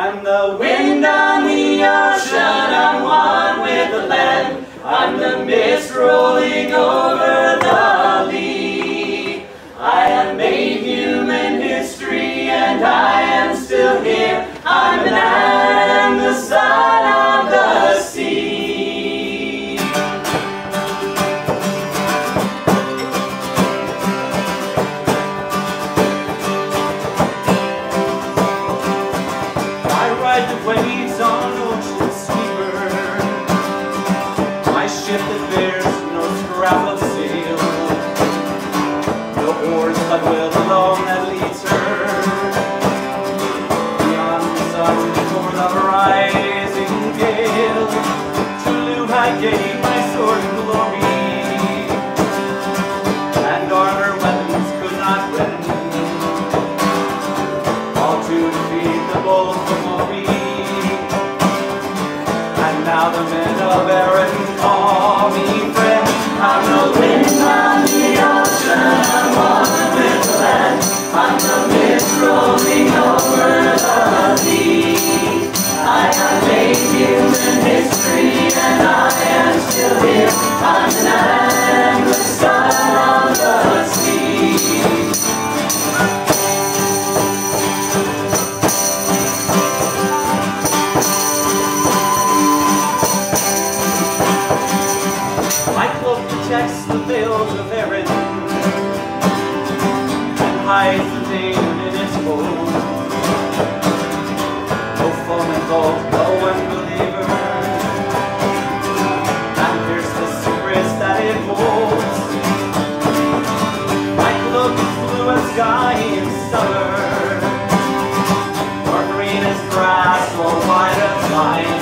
I'm the wind on the ocean, I'm one with the land. ride the waves on ocean sweeper. My ship that bears no scrap And now the men of Erin army Checks the bills of Erin And hides the name in its fold No fun involved, no unbeliever And there's the secrets that it holds. Like the blue sky in summer Or green as grass or white as mine